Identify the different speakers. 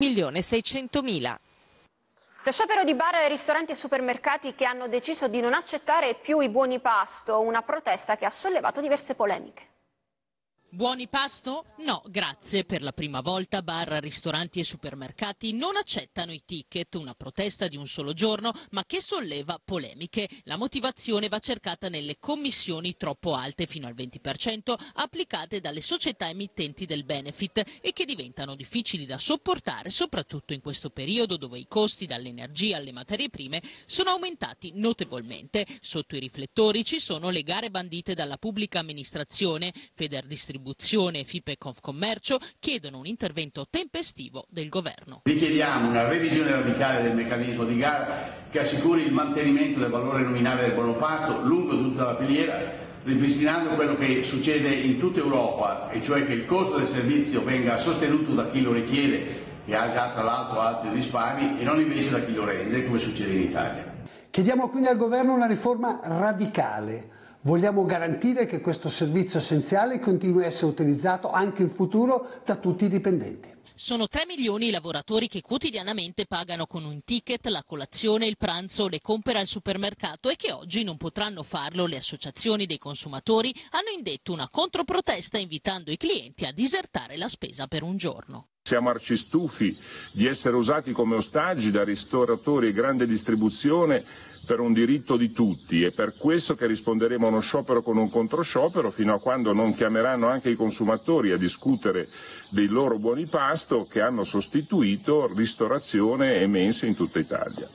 Speaker 1: 1.600.000.
Speaker 2: Lo sciopero di bar, ristoranti e supermercati che hanno deciso di non accettare più i buoni pasto, una protesta che ha sollevato diverse polemiche.
Speaker 3: Buoni pasto? No, grazie. Per la prima volta bar, ristoranti e supermercati non accettano i ticket, una protesta di un solo giorno, ma che solleva polemiche. La motivazione va cercata nelle commissioni troppo alte, fino al 20%, applicate dalle società emittenti del benefit e che diventano difficili da sopportare, soprattutto in questo periodo dove i costi dall'energia alle materie prime sono aumentati notevolmente. Sotto i riflettori ci sono le gare bandite dalla pubblica amministrazione, Federdistribuzione distribuzione e FIPE Confcommercio chiedono un intervento tempestivo del governo.
Speaker 4: Vi chiediamo una revisione radicale del meccanismo di gara che assicuri il mantenimento del valore nominale del buono pasto lungo tutta la filiera ripristinando quello che succede in tutta Europa, e cioè che il costo del servizio venga sostenuto da chi lo richiede, che ha già tra l'altro altri risparmi, e non invece da chi lo rende, come succede in Italia.
Speaker 5: Chiediamo quindi al Governo una riforma radicale Vogliamo garantire che questo servizio essenziale continui a essere utilizzato anche in futuro da tutti i dipendenti.
Speaker 3: Sono 3 milioni i lavoratori che quotidianamente pagano con un ticket la colazione, il pranzo, le compere al supermercato e che oggi non potranno farlo. Le associazioni dei consumatori hanno indetto una controprotesta invitando i clienti a disertare la spesa per un giorno.
Speaker 6: Siamo arcistufi di essere usati come ostaggi da ristoratori e grande distribuzione per un diritto di tutti e per questo che risponderemo a uno sciopero con un controsciopero fino a quando non chiameranno anche i consumatori a discutere dei loro buoni pasto che hanno sostituito ristorazione e mense in tutta Italia.